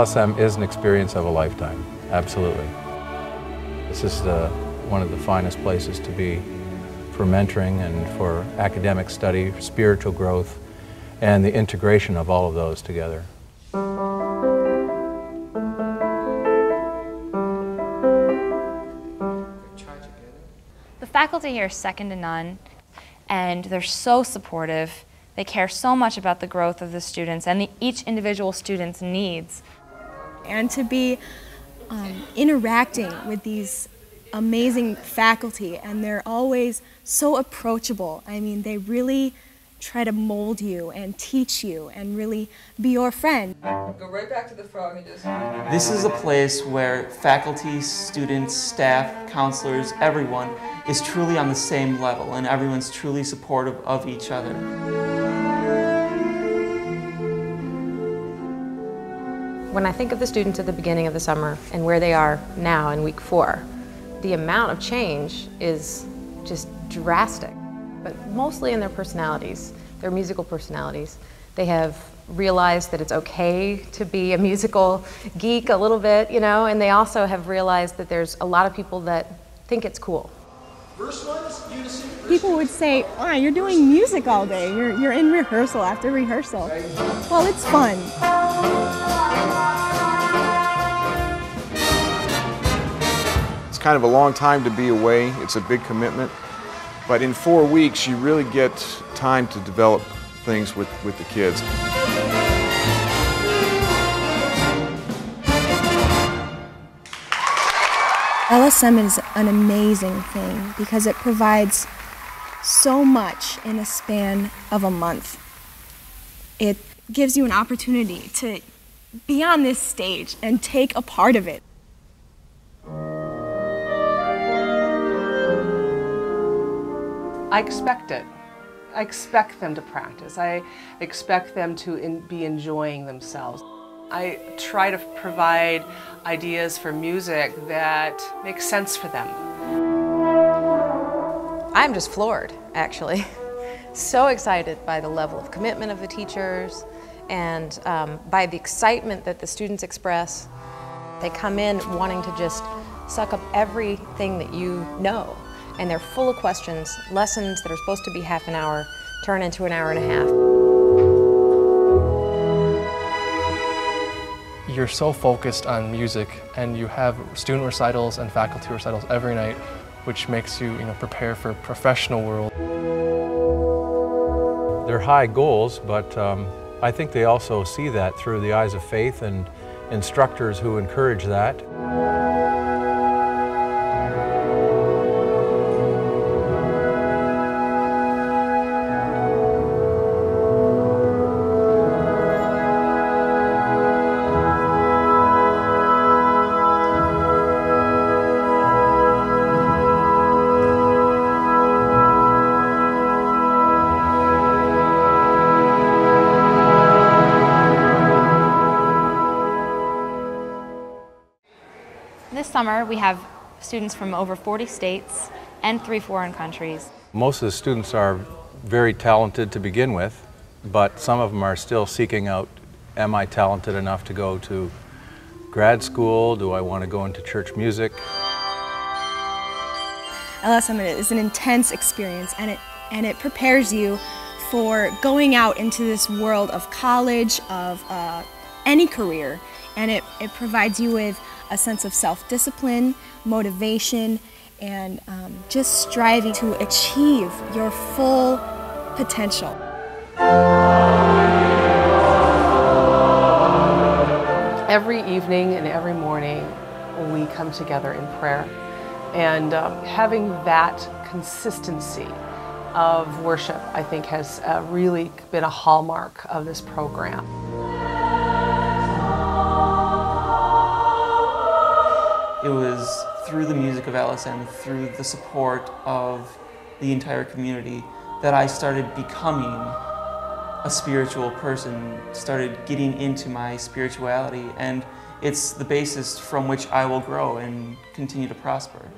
LSM is an experience of a lifetime, absolutely. This is the, one of the finest places to be for mentoring and for academic study, spiritual growth, and the integration of all of those together. The faculty here are second to none, and they're so supportive. They care so much about the growth of the students and the, each individual student's needs. And to be um, interacting with these amazing faculty, and they're always so approachable. I mean, they really try to mold you and teach you and really be your friend. Go right back to the frog and just. This is a place where faculty, students, staff, counselors, everyone is truly on the same level and everyone's truly supportive of each other. When I think of the students at the beginning of the summer and where they are now in week four, the amount of change is just drastic, but mostly in their personalities, their musical personalities. They have realized that it's okay to be a musical geek a little bit, you know, and they also have realized that there's a lot of people that think it's cool. People would say, ah, you're doing music all day. You're, you're in rehearsal after rehearsal. Well, it's fun. It's kind of a long time to be away. It's a big commitment. But in four weeks, you really get time to develop things with, with the kids. LSM is an amazing thing because it provides so much in a span of a month. It gives you an opportunity to be on this stage and take a part of it. I expect it. I expect them to practice. I expect them to in, be enjoying themselves. I try to provide ideas for music that make sense for them. I'm just floored, actually. so excited by the level of commitment of the teachers and um, by the excitement that the students express. They come in wanting to just suck up everything that you know and they're full of questions. Lessons that are supposed to be half an hour turn into an hour and a half. You're so focused on music and you have student recitals and faculty recitals every night which makes you, you know, prepare for professional world. They're high goals, but um, I think they also see that through the eyes of faith and instructors who encourage that. Summer, we have students from over 40 states and three foreign countries. Most of the students are very talented to begin with, but some of them are still seeking out, am I talented enough to go to grad school? Do I want to go into church music? LSM is an intense experience and it, and it prepares you for going out into this world of college, of uh, any career, and it, it provides you with a sense of self-discipline, motivation, and um, just striving to achieve your full potential. Every evening and every morning, we come together in prayer. And um, having that consistency of worship, I think, has uh, really been a hallmark of this program. It was through the music of LSM, through the support of the entire community, that I started becoming a spiritual person, started getting into my spirituality, and it's the basis from which I will grow and continue to prosper.